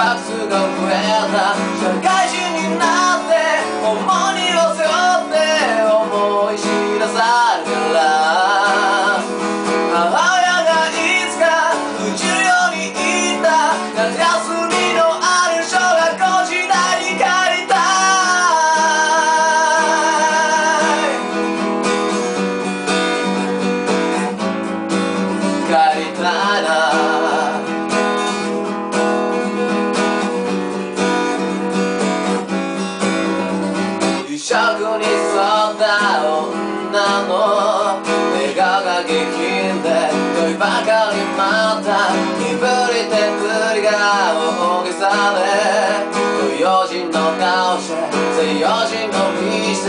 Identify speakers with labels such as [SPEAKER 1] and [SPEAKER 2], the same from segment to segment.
[SPEAKER 1] 罰が増えた社会食に沿った女の笑顔が激んで恋ばかりまた身振り手振りが大げさで東洋人の顔して西洋人の見せ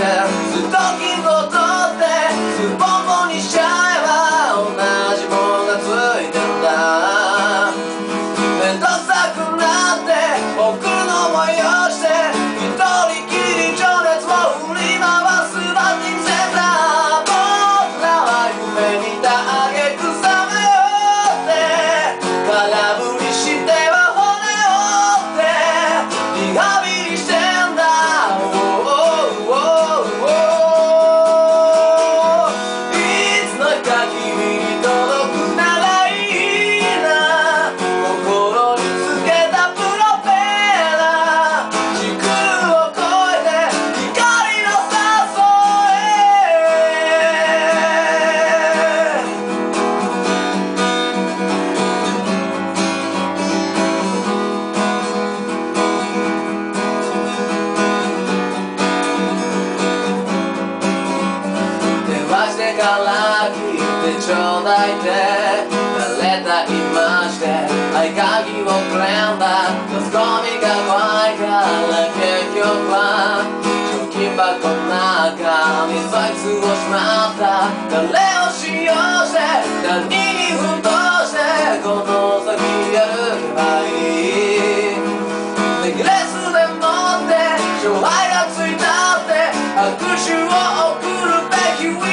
[SPEAKER 1] ちょうだい慣れたいまして合鍵をくれんだマスコミが怖いから結局は貯金箱の中に財布をしまった誰を使用して何に奮闘してこの先やるけばいいネグレスでもって勝敗がついたって握手を送るべき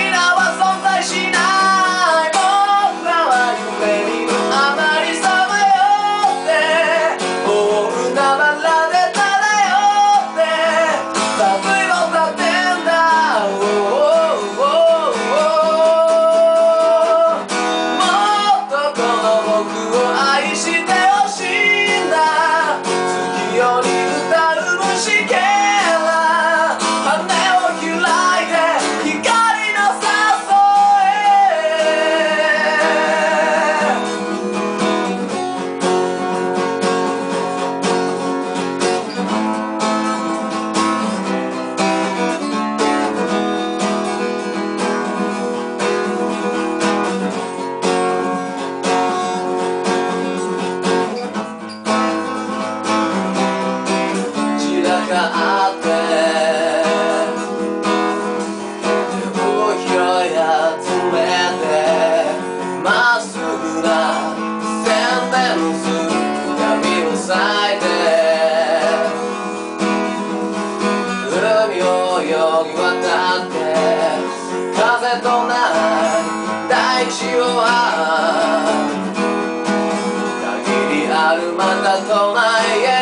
[SPEAKER 1] よ渡って風とない大地をあ限りあるまたとない